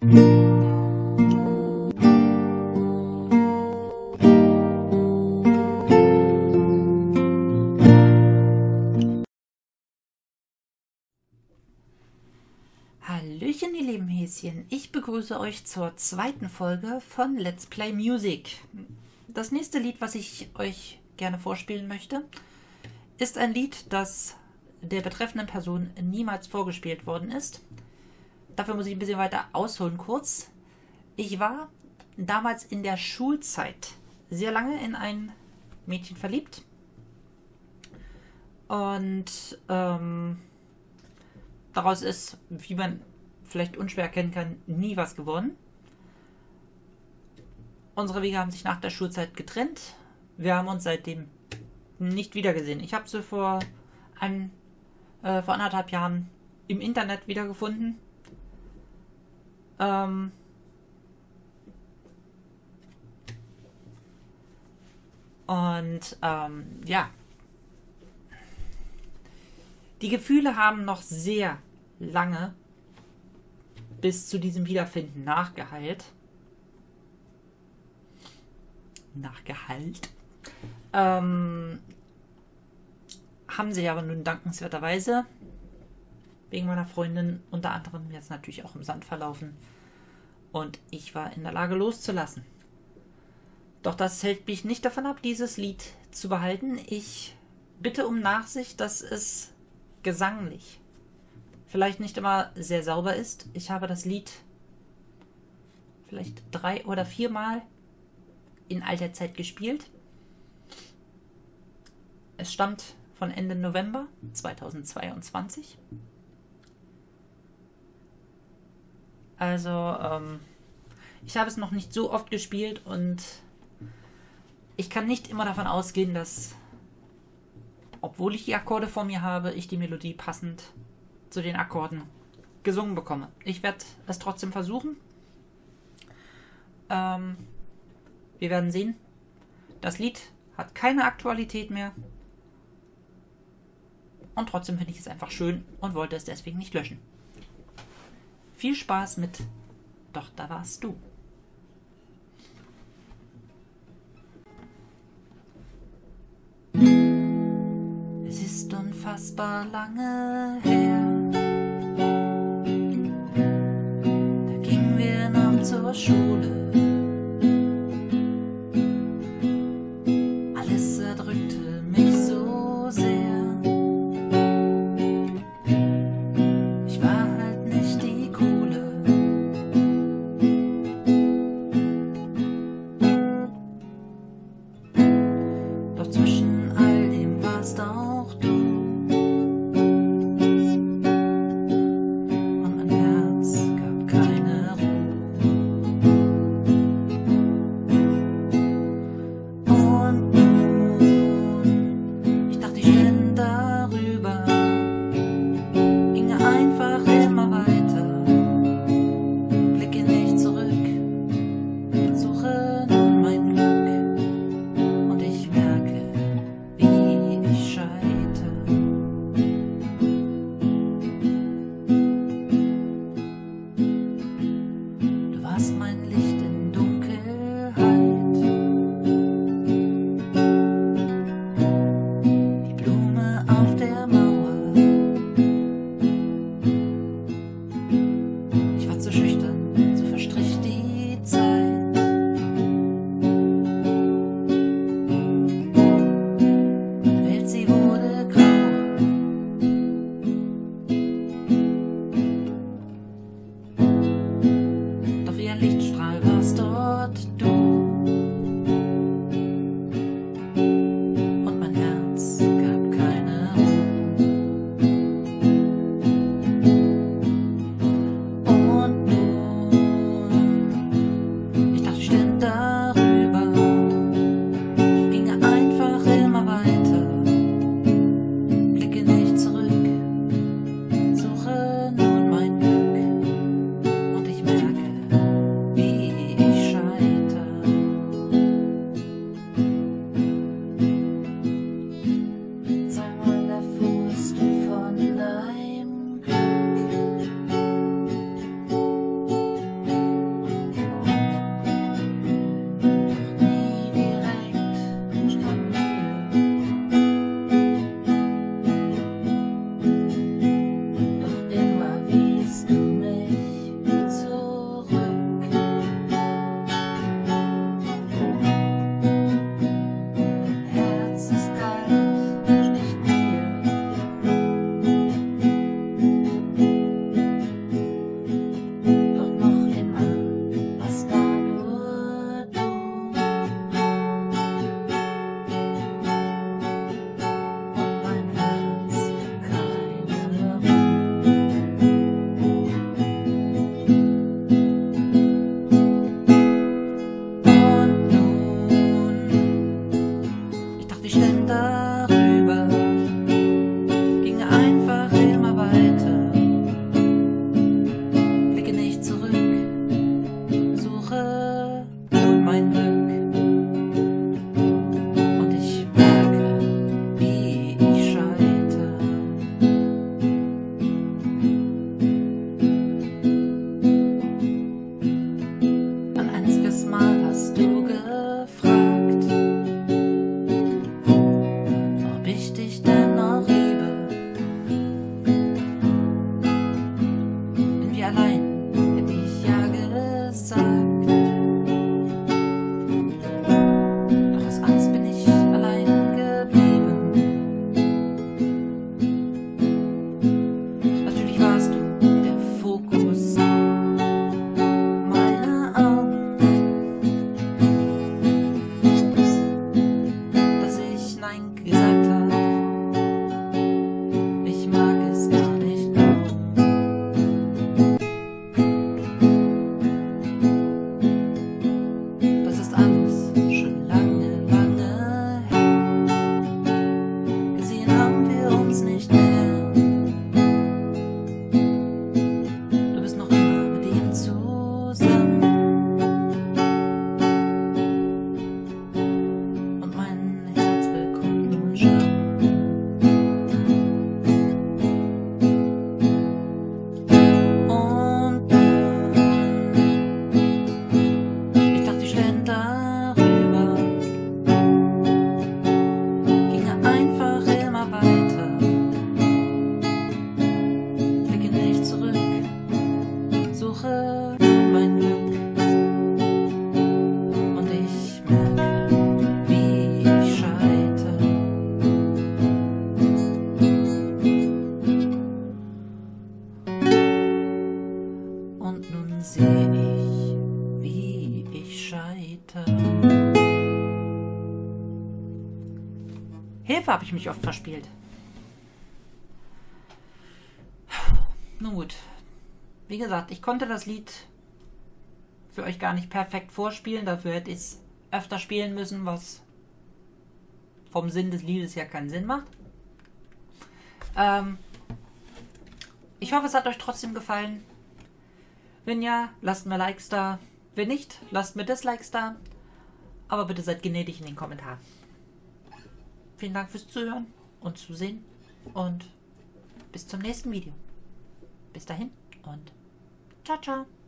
Hallöchen, ihr lieben Häschen. Ich begrüße euch zur zweiten Folge von Let's Play Music. Das nächste Lied, was ich euch gerne vorspielen möchte, ist ein Lied, das der betreffenden Person niemals vorgespielt worden ist. Dafür muss ich ein bisschen weiter ausholen kurz. Ich war damals in der Schulzeit sehr lange in ein Mädchen verliebt. Und ähm, daraus ist, wie man vielleicht unschwer erkennen kann, nie was geworden. Unsere Wege haben sich nach der Schulzeit getrennt. Wir haben uns seitdem nicht wiedergesehen. Ich habe sie vor, ein, äh, vor anderthalb Jahren im Internet wiedergefunden. Ähm, und ähm, ja, die Gefühle haben noch sehr lange bis zu diesem Wiederfinden nachgeheilt. Nachgeheilt. Ähm, haben sie aber nun dankenswerterweise wegen meiner Freundin unter anderem jetzt natürlich auch im Sand verlaufen. Und ich war in der Lage loszulassen. Doch das hält mich nicht davon ab, dieses Lied zu behalten. Ich bitte um Nachsicht, dass es gesanglich vielleicht nicht immer sehr sauber ist. Ich habe das Lied vielleicht drei oder viermal in alter Zeit gespielt. Es stammt von Ende November 2022. Also, ähm, ich habe es noch nicht so oft gespielt und ich kann nicht immer davon ausgehen, dass, obwohl ich die Akkorde vor mir habe, ich die Melodie passend zu den Akkorden gesungen bekomme. Ich werde es trotzdem versuchen. Ähm, wir werden sehen. Das Lied hat keine Aktualität mehr. Und trotzdem finde ich es einfach schön und wollte es deswegen nicht löschen. Viel Spaß mit Doch da warst du. Es ist unfassbar lange her. zur Schule. Cause I ich, wie ich scheiter. Hilfe, habe ich mich oft verspielt. Nun gut. Wie gesagt, ich konnte das Lied für euch gar nicht perfekt vorspielen. Dafür hätte ich es öfter spielen müssen, was vom Sinn des Liedes ja keinen Sinn macht. Ähm, ich hoffe, es hat euch trotzdem gefallen. Wenn ja, lasst mir Likes da. Wenn nicht, lasst mir Dislikes da. Aber bitte seid gnädig in den Kommentaren. Vielen Dank fürs Zuhören und Zusehen und bis zum nächsten Video. Bis dahin und ciao, ciao.